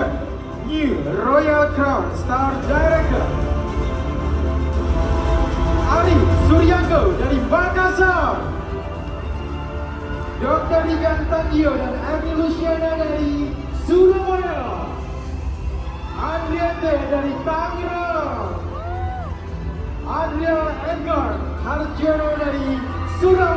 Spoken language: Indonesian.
Director, new Royal Crown Star Director. Ari Suryanto dari Makassar. Dr. Rigan Tandio dan Amy Luciana dari Surabaya. Adriante dari Tangerang. Adria Edgar Harjono dari Surabaya.